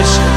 wish